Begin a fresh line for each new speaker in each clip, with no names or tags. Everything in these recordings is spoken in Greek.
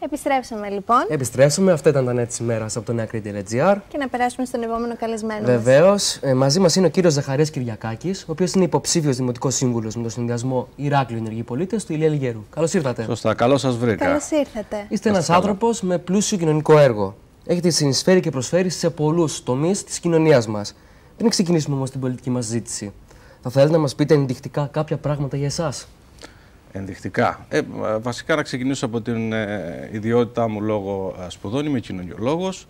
Επιστρέψαμε λοιπόν.
Επιστρέψαμε. Αυτά ήταν τα νέα της ημέρας από το νεακρή.gr.
Και να περάσουμε στον επόμενο καλεσμένο.
Βεβαίως. Ε, μαζί μας είναι ο κύριος Ζαχαρίας Κυριακάκης, ο οποίος είναι υποψήφιος δημοτικός σύμβουλος με το συνδυασμό Ηράκλειο Ενεργοί Πολίτες του Ηλία Λιγέρου. Καλώς ήρθατε.
Σωστά, καλώς σας βρήκα.
Καλώς ήρθατε.
Είστε ένας άνθρωπος με πλούσιο κοινωνικό έργο. Έχετε συνεισφέρει και προσφέρει σε πολλούς τομείς της κοινωνίας μας. Πριν ξεκινήσουμε όμως την πολιτική μας συζήτηση, θα θέλετε να μας πείτε ενδεικτικά κάποια πράγματα για εσάς;
Ενδεικτικά. Ε, βασικά να ξεκινήσω από την ε, ιδιότητά μου λόγω σπουδών. Είμαι κοινωνιολόγος.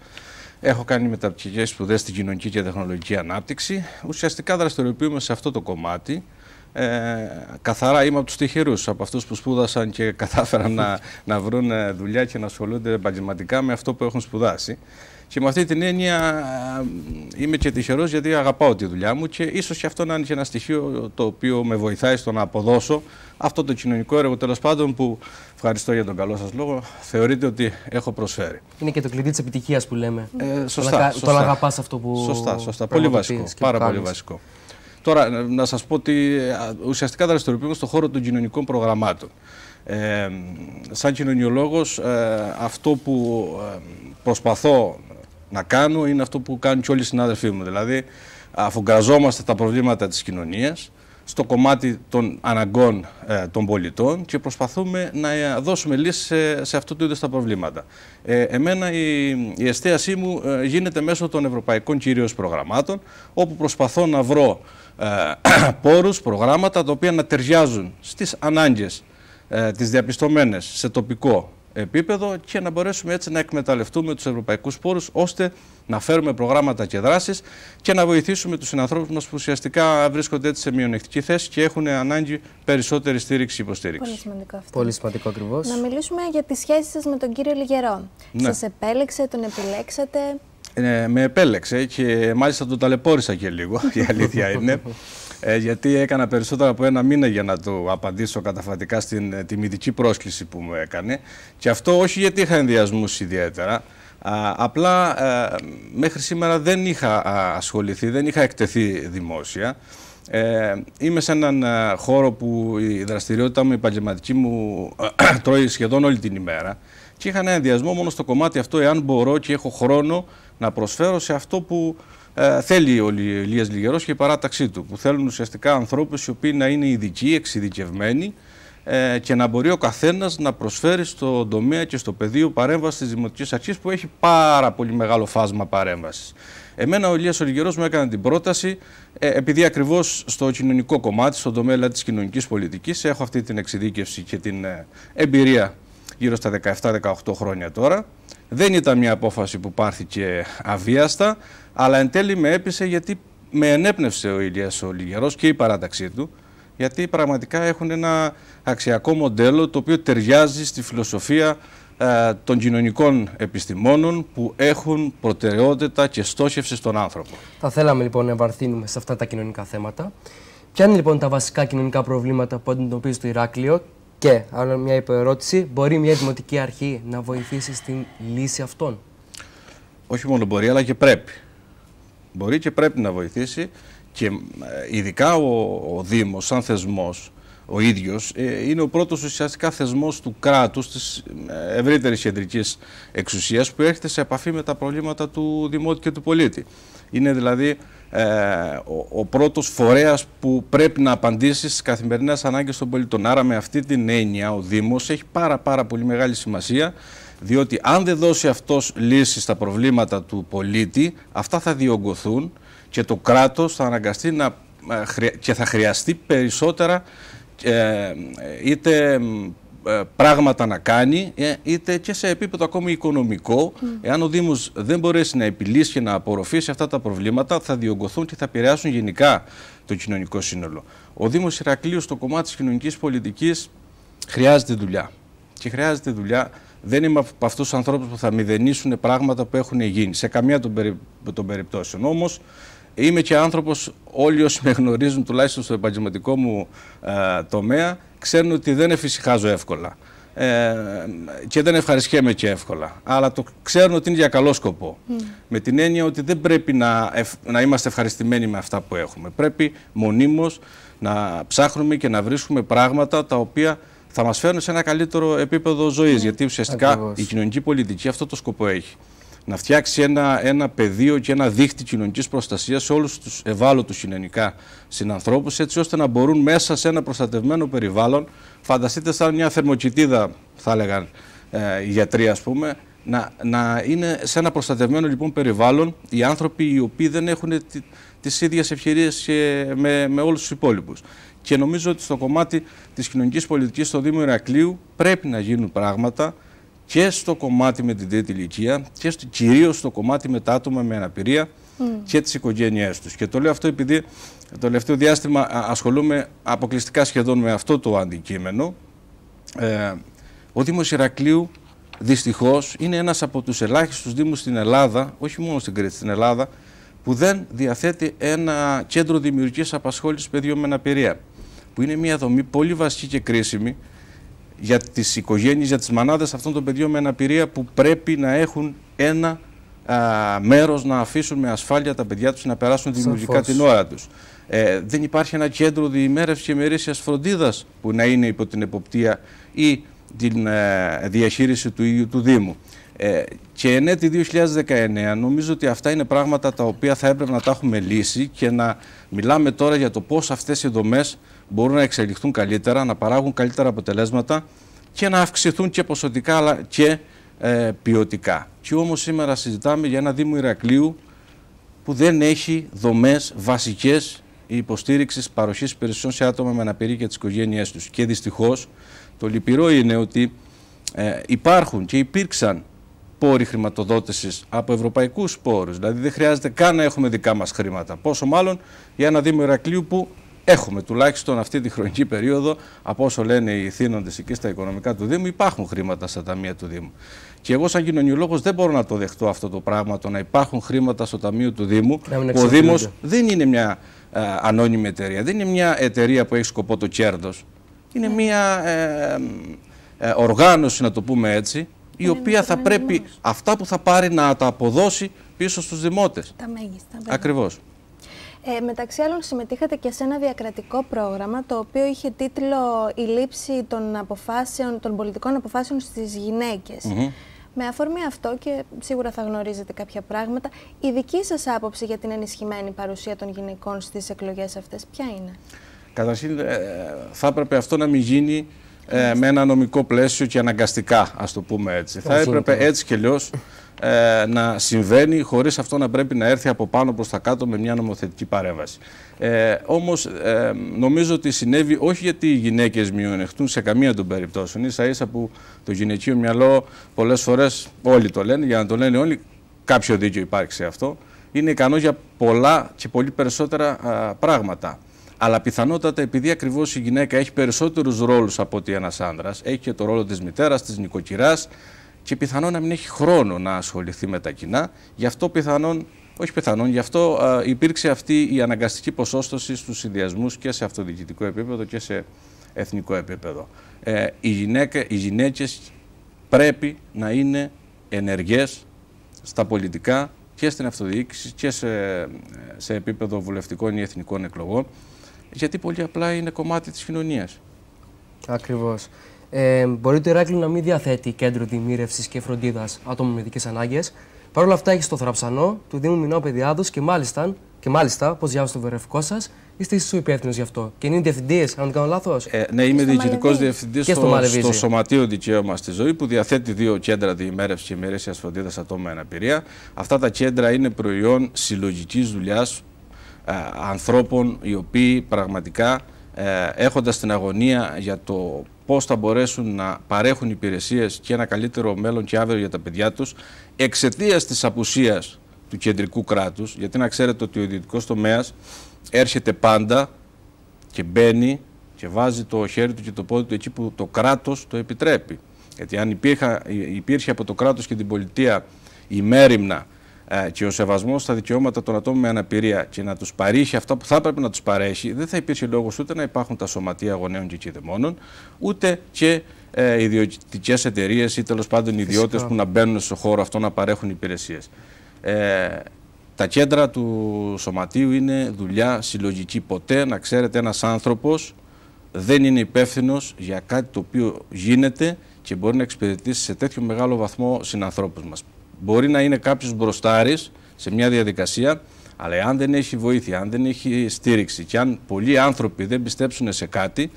Έχω κάνει μεταπτυχιακές σπουδές στην κοινωνική και τεχνολογική ανάπτυξη. Ουσιαστικά δραστηριοποιούμε σε αυτό το κομμάτι. Ε, καθαρά είμαι από τους τυχερούς, από αυτούς που σπούδασαν και κατάφεραν να, να βρουν δουλειά και να ασχολούνται επαγγελματικά με αυτό που έχουν σπουδάσει. Και με αυτή την έννοια είμαι και τυχερός γιατί αγαπάω τη δουλειά μου και ίσως και αυτό να είναι και ένα στοιχείο το οποίο με βοηθάει στο να αποδώσω αυτό το κοινωνικό έργο τέλος πάντων που ευχαριστώ για τον καλό σας λόγο. Θεωρείτε ότι έχω προσφέρει.
Είναι και το κλειδί της επιτυχίας που λέμε.
Ε, σωστά.
Το να αγαπάς αυτό που.
Σωστά, σωστά. Πολύ βασικό. Πάρα πολύ βασικό. Τώρα, να σας πω ότι ουσιαστικά δραστηριοποιούμε στον χώρο των κοινωνικών προγραμμάτων. Ε, σαν κοινωνιολόγος, ε, αυτό που ε, προσπαθώ να κάνω είναι αυτό που κάνουν και όλοι οι συνάδελφοί μου. Δηλαδή, αφουγκραζόμαστε τα προβλήματα της κοινωνίας στο κομμάτι των αναγκών ε, των πολιτών και προσπαθούμε να ε, δώσουμε λύσεις σε, σε αυτού του είδους τα προβλήματα. Ε, εμένα η, η εστίασή μου ε, γίνεται μέσω των ευρωπαϊκών κυρίως προγραμμάτων, όπου προσπαθώ να βρω ε, πόρους, προγράμματα τα οποία να ταιριάζουν στις ανάγκες ε, τις διαπιστωμένες σε τοπικό επίπεδο και να μπορέσουμε έτσι να εκμεταλλευτούμε τους ευρωπαϊκούς πόρους ώστε να φέρουμε προγράμματα και δράσεις και να βοηθήσουμε τους συνανθρώπους μας που ουσιαστικά βρίσκονται έτσι σε μειονεκτική θέση και έχουν ανάγκη περισσότερη στήριξη και υποστήριξη.
Πολύ σημαντικό αυτό.
Πολύ σημαντικό ακριβώς.
Να μιλήσουμε για τη σχέση σας με τον κύριο Λιγερό.
Ναι.
Σας επέλεξε, τον επιλέξατε;
Ε, με επέλεξε και μάλιστα τον ταλαιπώρησα και λίγο, η αλήθεια είναι. Ε, γιατί έκανα περισσότερο από ένα μήνα για να του απαντήσω καταφατικά στην ε, τιμητική πρόσκληση που μου έκανε. Και αυτό όχι γιατί είχα ενδιασμούς ιδιαίτερα, Α, απλά ε, μέχρι σήμερα δεν είχα ασχοληθεί, δεν είχα εκτεθεί δημόσια. Ε, είμαι σε έναν χώρο που η δραστηριότητα μου, η επαγγελματική μου τρώει σχεδόν όλη την ημέρα και είχα ένα ενδιασμό μόνο στο κομμάτι αυτό εάν μπορώ και έχω χρόνο να προσφέρω σε αυτό που ε, θέλει ο Ηλίας Λιγερός και η παράταξή του, που θέλουν ουσιαστικά ανθρώπους οι οποίοι να είναι ειδικοί, εξειδικευμένοι ε, και να μπορεί ο καθένας να προσφέρει στο τομέα και στο πεδίο παρέμβασης της Δημοτικής Αρχής που έχει πάρα πολύ μεγάλο φάσμα παρέμβασης. Εμένα ο Ηλίας ο Λιγερός μου έκανε την πρόταση, ε, επειδή ακριβώς στο κοινωνικό κομμάτι, στον τομέα δηλαδή, της κοινωνικής πολιτικής, έχω αυτή την εξειδίκευση και την ε, εμπειρία γύρω στα 17-18 χρόνια τώρα. Δεν ήταν μια απόφαση που πάρθηκε αβίαστα, αλλά εν τέλει με έπεισε γιατί με ενέπνευσε ο Ηλίας ο Λιγερός και η παράταξή του, γιατί πραγματικά έχουν ένα αξιακό μοντέλο το οποίο ταιριάζει στη φιλοσοφία ε, των κοινωνικών επιστημόνων που έχουν προτεραιότητα και στόχευση στον άνθρωπο.
Θα θέλαμε λοιπόν να εμβαρθύνουμε σε αυτά τα κοινωνικά θέματα. Ποια είναι λοιπόν τα βασικά κοινωνικά προβλήματα που αντιμετωπίζει το Ηράκλειο; Και, άλλο μια υποερώτηση, μπορεί μια δημοτική αρχή να βοηθήσει στην λύση αυτών;
Όχι μόνο μπορεί, αλλά και πρέπει. Μπορεί και πρέπει να βοηθήσει και ε, ειδικά ο, ο Δήμος σαν θεσμός, ο ίδιος, ε, είναι ο πρώτος ουσιαστικά θεσμός του κράτους, της ε, ευρύτερης κεντρικής εξουσίας που έρχεται σε επαφή με τα προβλήματα του δημότη και του πολίτη. Είναι δηλαδή ε, ο, ο πρώτος φορέας που πρέπει να απαντήσει στις καθημερινές ανάγκες των πολιτών. Άρα με αυτή την έννοια ο Δήμος έχει πάρα πάρα πολύ μεγάλη σημασία διότι αν δεν δώσει αυτός λύση στα προβλήματα του πολίτη αυτά θα διωγγωθούν και το κράτος θα αναγκαστεί να, ε, και θα χρειαστεί περισσότερα ε, είτε ε, πράγματα να κάνει, ε, είτε και σε επίπεδο ακόμη οικονομικό. Εάν ο Δήμος δεν μπορέσει να επιλύσει και να απορροφήσει αυτά τα προβλήματα, θα διωγγωθούν και θα επηρεάσουν γενικά το κοινωνικό σύνολο. Ο Δήμος Ηρακλείου στο κομμάτι της κοινωνικής πολιτικής χρειάζεται δουλειά. Και χρειάζεται δουλειά δεν είμαι από αυτούς τους ανθρώπους που θα μηδενίσουν πράγματα που έχουν γίνει σε καμία των, περι... των περιπτώσεων. Όμως είμαι και άνθρωπος, όλοι όσοι με γνωρίζουν τουλάχιστον στο επαγγελματικό μου ε, τομέα, ξέρουν ότι δεν εφησυχάζω εύκολα. Ε, και δεν ευχαριστιέμαι και εύκολα. Αλλά το ξέρουν ότι είναι για καλό σκοπό. Με την έννοια ότι δεν πρέπει να, να είμαστε ευχαριστημένοι με αυτά που έχουμε. Πρέπει μονίμως να ψάχνουμε και να βρίσκουμε πράγματα τα οποία θα μας φέρουν σε ένα καλύτερο επίπεδο ζωής. Γιατί ουσιαστικά
Ακριβώς.
η κοινωνική πολιτική αυτό το σκοπό έχει. Να φτιάξει ένα, ένα πεδίο και ένα δίχτυ κοινωνικής προστασίας σε όλους τους ευάλωτους κοινωνικά συνανθρώπους, έτσι ώστε να μπορούν μέσα σε ένα προστατευμένο περιβάλλον, φανταστείτε σαν μια θερμοκοιτίδα, θα έλεγαν ε, οι γιατροί, ας πούμε, να, να είναι σε ένα προστατευμένο λοιπόν περιβάλλον οι άνθρωποι οι οποίοι δεν έχουν τι τις ίδιες ευκαιρίες και με, με όλους τους υπόλοιπους. Και νομίζω ότι στο κομμάτι της κοινωνικής πολιτικής στο Δήμο Ηρακλείου πρέπει να γίνουν πράγματα και στο κομμάτι με την τρίτη ηλικία και στο, κυρίως στο κομμάτι με τα άτομα με αναπηρία και τις οικογένειές τους. Και το λέω αυτό επειδή το τελευταίο διάστημα α, ασχολούμαι αποκλειστικά σχεδόν με αυτό το αντικείμενο. Ε, ο Δήμος Ηρακλείου δυστυχώς είναι ένας από τους ελάχιστους δήμους στην Ελλάδα, όχι μόνο στην Κρήτη, στην Ελλάδα, που δεν διαθέτει ένα κέντρο δημιουργικής απασχόλησης παιδιών με αναπηρία. Που είναι μια δομή πολύ βασική και κρίσιμη για τις οικογένειες, για τις μανάδες αυτών των παιδιών με αναπηρία που πρέπει να έχουν ένα α, μέρος να αφήσουν με ασφάλεια τα παιδιά τους να περάσουν δημιουργικά
Σαφώς.
την ώρα τους. Ε, δεν υπάρχει ένα κέντρο διημέρευσης και μερίσιας φροντίδας που να είναι υπό την εποπτεία ή την ε, διαχείριση του ίδιου του Δήμου. Ε, και εν έτη 2019 νομίζω ότι αυτά είναι πράγματα τα οποία θα έπρεπε να τα έχουμε λύσει και να μιλάμε τώρα για το πώς αυτές οι δομές μπορούν να εξελιχθούν καλύτερα, να παράγουν καλύτερα αποτελέσματα και να αυξηθούν και ποσοτικά αλλά και ε, ποιοτικά. Και όμως σήμερα συζητάμε για ένα Δήμο Ηρακλείου που δεν έχει δομές βασικές υποστήριξης παροχής υπηρεσιών σε άτομα με αναπηρία και τις οικογένειές τους. Και δυστυχώς το λυπηρό είναι ότι ε, υπάρχουν και υπήρξαν πόροι χρηματοδότησης από ευρωπαϊκούς πόρους. Δηλαδή δεν χρειάζεται καν να έχουμε δικά μας χρήματα. Πόσο μάλλον για ένα Δήμο Ηρακλείου που έχουμε τουλάχιστον αυτή τη χρονική περίοδο, από όσο λένε οι θύνοντες εκεί στα οικονομικά του Δήμου, υπάρχουν χρήματα στα ταμεία του Δήμου. Και εγώ, σαν κοινωνιολόγος, δεν μπορώ να το δεχτώ αυτό το πράγμα, το να υπάρχουν χρήματα στο ταμείο του Δήμου.
Να μην
που ο Δήμος
εξοφλούνται.
δεν είναι μια ε, ανώνυμη εταιρεία, δεν είναι μια εταιρεία που έχει σκοπό το κέρδος. Είναι μια ε, ε, οργάνωση, να το πούμε έτσι, η
Είναι
οποία θα
ένας
πρέπει
οργανισμός.
αυτά που θα πάρει να τα αποδώσει πίσω στους δημότες.
Τα μέγιστα. βέβαια.
Ακριβώς.
Ε, μεταξύ άλλων συμμετείχατε και σε ένα διακρατικό πρόγραμμα το οποίο είχε τίτλο «Η λήψη των, αποφάσεων, των πολιτικών αποφάσεων στις γυναίκες».
Μμμ.
Με αφορμή αυτό και σίγουρα θα γνωρίζετε κάποια πράγματα, η δική σας άποψη για την ενισχυμένη παρουσία των γυναικών στις εκλογές αυτές ποια είναι;
Καταρχήν, ε, θα έπρεπε αυτό να μην γίνει ε, με ένα νομικό πλαίσιο και αναγκαστικά, ας το πούμε έτσι. Θα
Όχι,
έπρεπε
είναι
έτσι και αλλιώς ε, να συμβαίνει χωρίς αυτό να πρέπει να έρθει από πάνω προς τα κάτω με μια νομοθετική παρέμβαση. Ε, όμως ε, νομίζω ότι συνέβη όχι γιατί οι γυναίκες μειονεκτούν σε καμία των περιπτώσεων. Ίσα ίσα που το γυναικείο μυαλό πολλές φορές όλοι το λένε, για να το λένε όλοι κάποιο δίκιο υπάρχει σε αυτό. Είναι ικανό για πολλά και πολύ περισσότερα α, πράγματα. Αλλά πιθανότατα επειδή ακριβώς η γυναίκα έχει περισσότερους ρόλους από ότι ένας άνδρας, έχει και το ρόλο της μητέρας, της νοικοκυράς και πιθανόν να μην έχει χρόνο να ασχοληθεί με τα κοινά, γι' αυτό πιθανόν, όχι πιθανόν, γι' αυτό α, υπήρξε αυτή η αναγκαστική ποσόστοση στους συνδυασμούς και σε αυτοδιοικητικό επίπεδο και σε εθνικό επίπεδο. Ε, οι, γυναίκα, οι γυναίκες πρέπει να είναι ενεργές στα πολιτικά και στην αυτοδιοίκηση και σε, σε επίπεδο βουλευτικών ή εθνικών εκλογών γιατί πολύ απλά είναι κομμάτι της κοινωνίας.
Ακριβώς. Ε, μπορεί το Ηράκλειο να μην διαθέτει κέντρο δημήρευσης και φροντίδας άτομων με ειδικές ανάγκες. Παρ' όλα αυτά έχει στο θραψανό του Δήμου Μινάου Παιδιάδο και μάλιστα, και μάλιστα, όπως διάβασα στο βερεφικό σας, είστε εσείς ο υπεύθυνος γι' αυτό. Και είναι διευθυντή, αν δεν κάνω λάθος.
Ε, ναι, είμαι
στο
διοικητικός
Μαλεβίζη.
διευθυντής
Και στο
στο,
Μαλεβίζη.
στο Σωματείο Δικαίωμα στη Ζωή που διαθέτει δύο κέντρα διημέρευσης και ημερήσιας φροντίδας ατόμων με αναπηρία. Αυτά τα κέντρα είναι προϊόν συλλογικής δουλειάς ανθρώπων οι οποίοι πραγματικά ε, έχοντας την αγωνία για το πώς θα μπορέσουν να παρέχουν υπηρεσίες και ένα καλύτερο μέλλον και αύριο για τα παιδιά τους εξαιτίας της απουσίας του κεντρικού κράτους, γιατί να ξέρετε ότι ο ιδιωτικός τομέας έρχεται πάντα και μπαίνει και βάζει το χέρι του και το πόδι του εκεί που το κράτος το επιτρέπει. Γιατί αν υπήρχε, υπήρχε από το κράτος και την πολιτεία η μέρημνα ε, και ο σεβασμός στα δικαιώματα των ατόμων με αναπηρία και να τους παρήχει αυτά που θα έπρεπε να τους παρέχει, δεν θα υπήρχε λόγος ούτε να υπάρχουν τα σωματεία γονέων και κηδεμόνων, ούτε και ε, ιδιωτικές εταιρείες ή τέλος πάντων ιδιώτες που να μπαίνουν στο χώρο αυτό να παρέχουν υπηρεσίες. Ε, τα κέντρα του σωματείου είναι δουλειά συλλογική. Ποτέ, να ξέρετε, ένας άνθρωπος δεν είναι υπεύθυνος για κάτι το οποίο γίνεται και μπορεί να εξυπηρετήσει σε τέτοιο μεγάλο βαθμό συνανθρώπους μας. Μπορεί να είναι κάποιος μπροστάρης σε μια διαδικασία, αλλά αν δεν έχει βοήθεια, αν δεν έχει στήριξη και αν πολλοί άνθρωποι δεν πιστέψουν σε κάτι,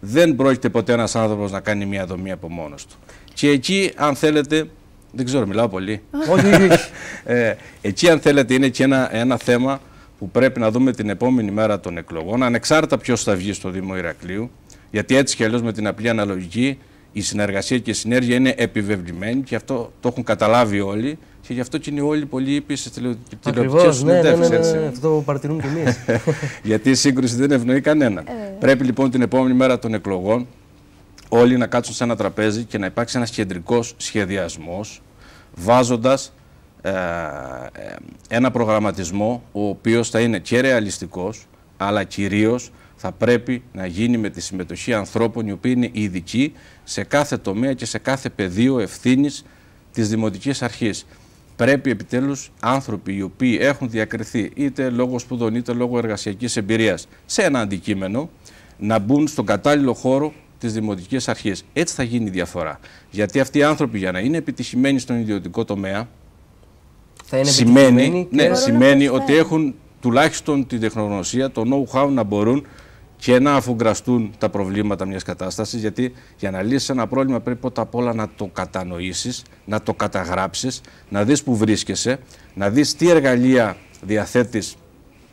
δεν πρόκειται ποτέ ένας άνθρωπος να κάνει μια δομή από μόνος του. Και εκεί, αν θέλετε, δεν ξέρω, μιλάω πολύ.
Όχι, όχι.
ε, εκεί, αν θέλετε, είναι και ένα, ένα θέμα που πρέπει να δούμε την επόμενη μέρα των εκλογών, ανεξάρτητα ποιος θα βγει στο Δήμο Ηρακλείου, γιατί έτσι κι αλλιώς με την απλή αναλογική η συνεργασία και η συνέργεια είναι επιβεβλημένη και αυτό το έχουν καταλάβει όλοι και γι' αυτό και είναι όλοι πολύ ήπιοι στις
τηλεοπτικές ναι, ναι, ναι, ναι, ναι, αυτό το παρατηρούμε κι εμείς.
γιατί η σύγκρουση δεν ευνοεί κανέναν. Ε, πρέπει λοιπόν την επόμενη μέρα των εκλογών όλοι να κάτσουν σε ένα τραπέζι και να υπάρξει ένας κεντρικός σχεδιασμός βάζοντας ε, ε, ένα προγραμματισμό ο οποίος θα είναι και ρεαλιστικός αλλά κυρίως θα πρέπει να γίνει με τη συμμετοχή ανθρώπων οι οποίοι είναι ειδικοί σε κάθε τομέα και σε κάθε πεδίο ευθύνης της Δημοτικής Αρχής. Πρέπει επιτέλους άνθρωποι οι οποίοι έχουν διακριθεί είτε λόγω σπουδών είτε λόγω εργασιακής εμπειρίας σε ένα αντικείμενο να μπουν στον κατάλληλο χώρο της Δημοτικής Αρχής. Έτσι θα γίνει η διαφορά. Γιατί αυτοί οι άνθρωποι για να είναι επιτυχημένοι στον ιδιωτικό τομέα
θα είναι
σημαίνει, ναι, σημαίνει ότι έχουν τουλάχιστον τη τεχνογνωσία, το know-how να μπορούν και να αφουγκραστούν τα προβλήματα μιας κατάστασης γιατί για να λύσεις ένα πρόβλημα πρέπει πρώτα απ' όλα να το κατανοήσεις, να το καταγράψεις, να δεις που βρίσκεσαι, να δεις τι εργαλεία διαθέτεις,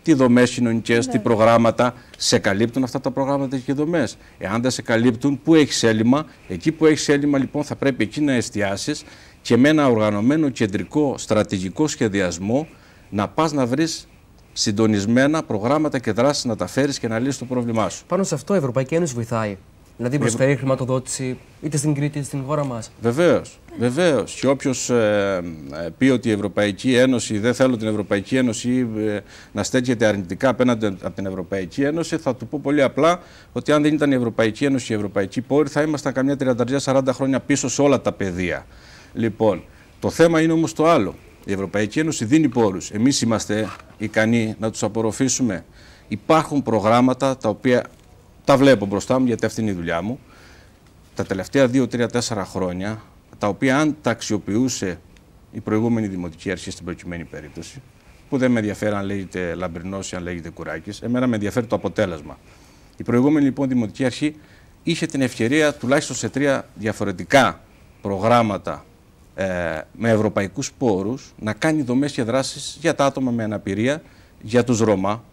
τι δομές κοινωνικές, τι ναι. προγράμματα σε καλύπτουν αυτά τα προγράμματα και δομές. Εάν δεν σε καλύπτουν, πού έχεις έλλειμμα, εκεί που έχεις έλλειμμα λοιπόν θα πρέπει εκεί να εστιάσεις και με ένα οργανωμένο κεντρικό στρατηγικό σχεδιασμό να πας να βρεις συντονισμένα προγράμματα και δράσεις να τα φέρεις και να λύσεις το πρόβλημά σου.
Πάνω σε αυτό η Ευρωπαϊκή Ένωση βοηθάει. Δηλαδή προσφέρει χρηματοδότηση είτε στην Κρήτη είτε στην χώρα μας.
Βεβαίως. Βεβαίως. Και όποιος ε, ε, πει ότι η Ευρωπαϊκή Ένωση, δεν θέλω την Ευρωπαϊκή Ένωση ε, να στέκεται αρνητικά απέναντι από την Ευρωπαϊκή Ένωση, θα του πω πολύ απλά ότι αν δεν ήταν η Ευρωπαϊκή Ένωση και η Ευρωπαϊκή Πόρη, θα ήμασταν καμιά 30-40 χρόνια πίσω σε όλα τα πεδία. Λοιπόν, το θέμα είναι όμως το άλλο. Η Ευρωπαϊκή Ένωση δίνει πόρους. Εμείς είμαστε ικανοί να τους απορροφήσουμε. Υπάρχουν προγράμματα τα οποία τα βλέπω μπροστά μου γιατί αυτή είναι η δουλειά μου. Τα τελευταία 2-3-4 χρόνια, τα οποία αν τα αξιοποιούσε η προηγούμενη Δημοτική Αρχή στην προκειμένη περίπτωση, που δεν με ενδιαφέρει αν λέγεται Λαμπρινός ή αν λέγεται Κουράκης, εμένα με ενδιαφέρει το αποτέλεσμα. Η προηγούμενη λοιπόν Δημοτική Αρχή είχε την ευκαιρία τουλάχιστον σε τρία διαφορετικά προγράμματα ε, με ευρωπαϊκούς πόρους να κάνει δομές και δράσεις για τα άτομα με αναπηρία, για τους Ρωμά,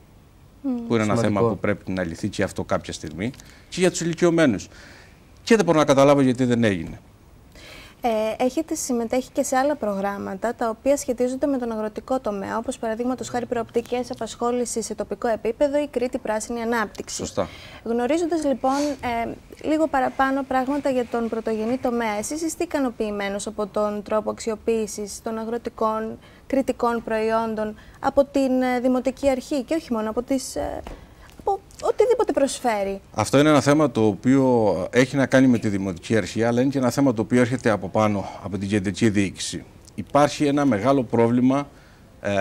που είναι ένα θέμα που πρέπει να λυθεί και αυτό κάποια στιγμή, και για τους ηλικιωμένους. Και δεν μπορώ να καταλάβω γιατί δεν έγινε.
Ε, έχετε συμμετέχει και σε άλλα προγράμματα τα οποία σχετίζονται με τον αγροτικό τομέα, όπως παραδείγματος χάρη προοπτικές απασχόληση σε τοπικό επίπεδο ή Κρήτη Πράσινη Ανάπτυξη.
Σωστά.
Γνωρίζοντας λοιπόν ε, λίγο παραπάνω πράγματα για τον πρωτογενή τομέα, εσείς είστε ικανοποιημένος από τον τρόπο αξιοποίησης των αγροτικών κριτικών προϊόντων από την ε, Δημοτική Αρχή και όχι μόνο από τις ε, οτιδήποτε προσφέρει.
Αυτό είναι ένα θέμα το οποίο έχει να κάνει με τη Δημοτική Αρχή, αλλά είναι και ένα θέμα το οποίο έρχεται από πάνω, από την κεντρική διοίκηση. Υπάρχει ένα μεγάλο πρόβλημα ε,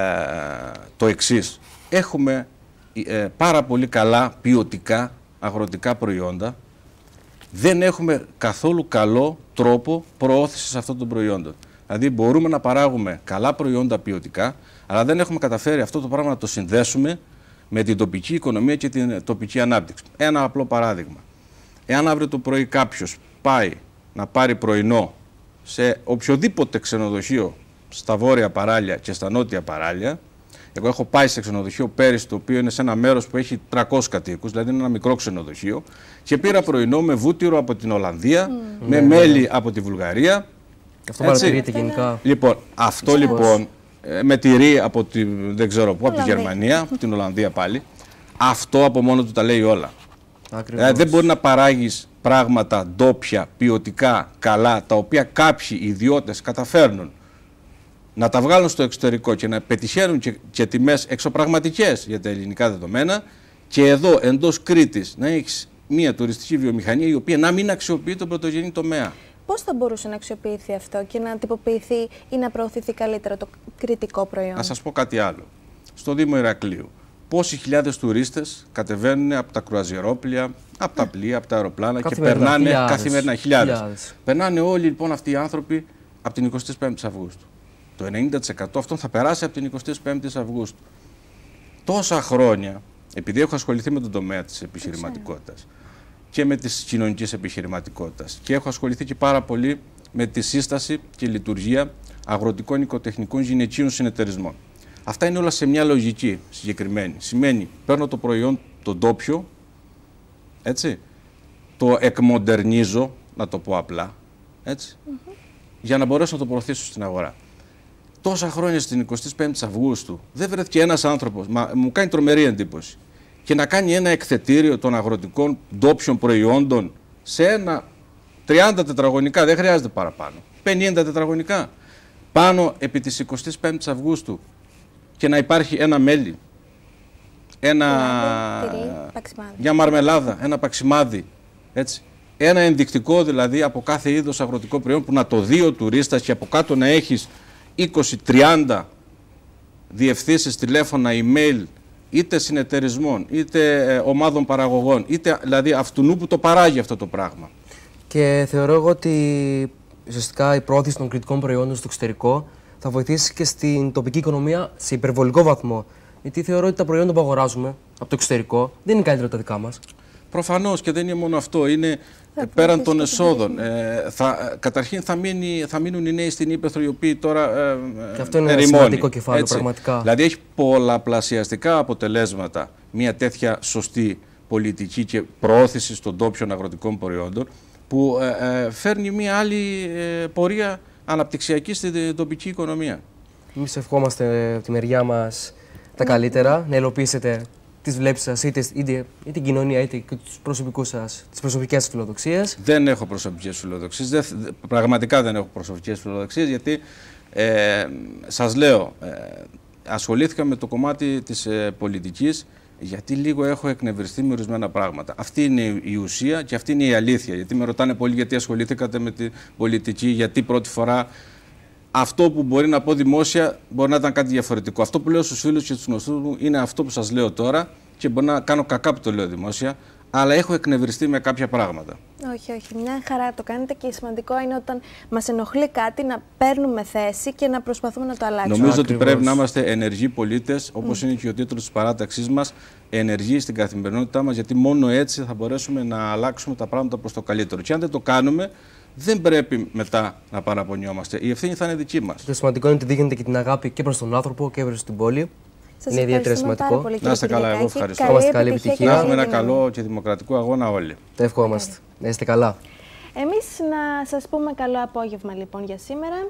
το εξής. Έχουμε ε, πάρα πολύ καλά ποιοτικά αγροτικά προϊόντα. Δεν έχουμε καθόλου καλό τρόπο προώθησης αυτών των προϊόντων. Δηλαδή μπορούμε να παράγουμε καλά προϊόντα ποιοτικά, αλλά δεν έχουμε καταφέρει αυτό το πράγμα να το συνδέσουμε με την τοπική οικονομία και την τοπική ανάπτυξη. Ένα απλό παράδειγμα. Εάν αύριο το πρωί κάποιος πάει να πάρει πρωινό σε οποιοδήποτε ξενοδοχείο στα βόρεια παράλια και στα νότια παράλια, εγώ έχω πάει σε ξενοδοχείο πέρυσι, το οποίο είναι σε ένα μέρος που έχει 300 κατοίκους, δηλαδή είναι ένα μικρό ξενοδοχείο, και πήρα πρωινό με βούτυρο από την Ολλανδία, με ναι, μέλι ναι. από τη Βουλγαρία.
Αυτό παρατηρείται γενικά.
Λοιπόν, αυτό λοιπόν ε, με τυρί από τη, δεν ξέρω πού, από τη Γερμανία, από την Ολλανδία πάλι. Αυτό από μόνο του τα λέει όλα. Δηλαδή δεν μπορεί να παράγεις πράγματα ντόπια, ποιοτικά, καλά, τα οποία κάποιοι ιδιώτες καταφέρνουν να τα βγάλουν στο εξωτερικό και να πετυχαίνουν και, και τιμές εξωπραγματικές για τα ελληνικά δεδομένα και εδώ εντός Κρήτης να έχεις μια τουριστική βιομηχανία η οποία να μην αξιοποιεί τον πρωτογενή τομέα.
Πώς θα μπορούσε να αξιοποιηθεί αυτό και να τυποποιηθεί ή να προωθηθεί καλύτερα το κριτικό προϊόν;
Να σας πω κάτι άλλο. Στο Δήμο Ηρακλείου πόσοι χιλιάδες τουρίστες κατεβαίνουν από τα κρουαζιερόπλια, από τα πλοία, από τα αεροπλάνα και
Καθημερινά,
περνάνε
χιλιάδες.
καθημερινά χιλιάδες.
Χιλιάδες.
Περνάνε όλοι λοιπόν αυτοί οι άνθρωποι από την 25η Αυγούστου. Το 90% αυτών θα περάσει από την 25η Αυγούστου. Τόσα χρόνια, επειδή έχω ασχοληθεί με τον τομέα της επιχειρηματικότητας και με τη κοινωνική επιχειρηματικότητα και έχω ασχοληθεί και πάρα πολύ με τη σύσταση και λειτουργία αγροτικών οικοτεχνικών γυναικείων συνεταιρισμών. Αυτά είναι όλα σε μια λογική συγκεκριμένη. Σημαίνει, παίρνω το προϊόν το ντόπιο, έτσι, το εκμοντερνίζω, να το πω απλά, έτσι, για να μπορέσω να το προωθήσω στην αγορά. Τόσα χρόνια στην 25η Αυγούστου δεν βρέθηκε ένας άνθρωπος, μα μου κάνει τρομερή εντύπωση, και να κάνει ένα εκθετήριο των αγροτικών ντόπιων προϊόντων σε ένα 30 τετραγωνικά, δεν χρειάζεται παραπάνω, 50 τετραγωνικά, πάνω επί της 25ης Αυγούστου και να υπάρχει ένα μέλι, ένα,
Λάδι, τυρί, παξιμάδι.
μια μαρμελάδα, ένα παξιμάδι, έτσι. Ένα ενδεικτικό δηλαδή από κάθε είδος αγροτικό προϊόν που να το δει ο τουρίστας και από κάτω να έχεις 20-30 διευθύνσεις, τηλέφωνα, email, είτε συνεταιρισμών, είτε ε, ομάδων παραγωγών, είτε δηλαδή αυτού που το παράγει αυτό το πράγμα.
Και θεωρώ εγώ ότι ουσιαστικά η πρόθεση των κριτικών προϊόντων στο εξωτερικό θα βοηθήσει και στην τοπική οικονομία σε υπερβολικό βαθμό. Γιατί θεωρώ ότι τα προϊόντα που αγοράζουμε από το εξωτερικό δεν είναι καλύτερα από τα δικά μας.
Προφανώς και δεν είναι μόνο αυτό. Είναι ε, πέραν των εσόδων. Ε, θα, ε, καταρχήν θα, μείνει, θα μείνουν οι νέοι στην Ήπεθρο οι οποίοι τώρα. Ε,
Και αυτό είναι ένα
ερημώνει,
σημαντικό κεφάλαιο,
έτσι.
πραγματικά.
Δηλαδή έχει πολλαπλασιαστικά αποτελέσματα μια τέτοια σωστή πολιτική και προώθηση των ντόπιων αγροτικών προϊόντων που ε, ε, φέρνει μια άλλη ε, πορεία αναπτυξιακή στην τοπική οικονομία.
Εμείς ευχόμαστε από τη μεριά μας τα καλύτερα, να υλοποιήσετε τις βλέψεις σας, είτε, είτε, είτε την κοινωνία, είτε και τους προσωπικούς σας, τις προσωπικές σας φιλοδοξίες;
Δεν έχω προσωπικές φιλοδοξίες. Δεν, δε- πραγματικά δεν έχω προσωπικές φιλοδοξίες γιατί ε, σας λέω, ε, ασχολήθηκα με το κομμάτι της ε, πολιτικής γιατί λίγο έχω εκνευριστεί με ορισμένα πράγματα. Αυτή είναι η- η ουσία και αυτή είναι η αλήθεια. Γιατί με ρωτάνε πολύ γιατί ασχολήθηκατε με την πολιτική, γιατί πρώτη φορά. Αυτό που μπορεί να πω δημόσια μπορεί να ήταν κάτι διαφορετικό. Αυτό που λέω στους φίλους και στους γνωστούς μου είναι αυτό που σας λέω τώρα και μπορεί να κάνω κακά που το λέω δημόσια, αλλά έχω εκνευριστεί με κάποια πράγματα.
Όχι, όχι. Μια χαρά το κάνετε και σημαντικό είναι όταν μας ενοχλεί κάτι να παίρνουμε θέση και να προσπαθούμε να το αλλάξουμε.
Νομίζω ότι
Ακριβώς.
πρέπει να είμαστε ενεργοί πολίτες, όπως είναι και ο τίτλος της παράταξής μας, ενεργοί στην καθημερινότητά μας, γιατί μόνο έτσι θα μπορέσουμε να αλλάξουμε τα πράγματα προς το καλύτερο. Και αν δεν το κάνουμε, δεν πρέπει μετά να παραπονιόμαστε. Η ευθύνη θα είναι δική μας.
Το σημαντικό είναι ότι δείχνετε και την αγάπη και προς τον άνθρωπο και προς την πόλη.
Σας
είναι ιδιαίτερα
ευχαριστούμε πάρα
σημαντικό.
πολύ,
Να
κύριε
είστε καλά, εγώ
Κυριακάκη.
ευχαριστώ.
Καλή
Να είστε καλή
επιτυχία και
επιτυχία.
Να έχουμε
καλή
ένα
δύναμη.
καλό και δημοκρατικό αγώνα όλοι.
Το ευχόμαστε. Να είστε καλά.
Εμείς να σας πούμε καλό απόγευμα λοιπόν για σήμερα.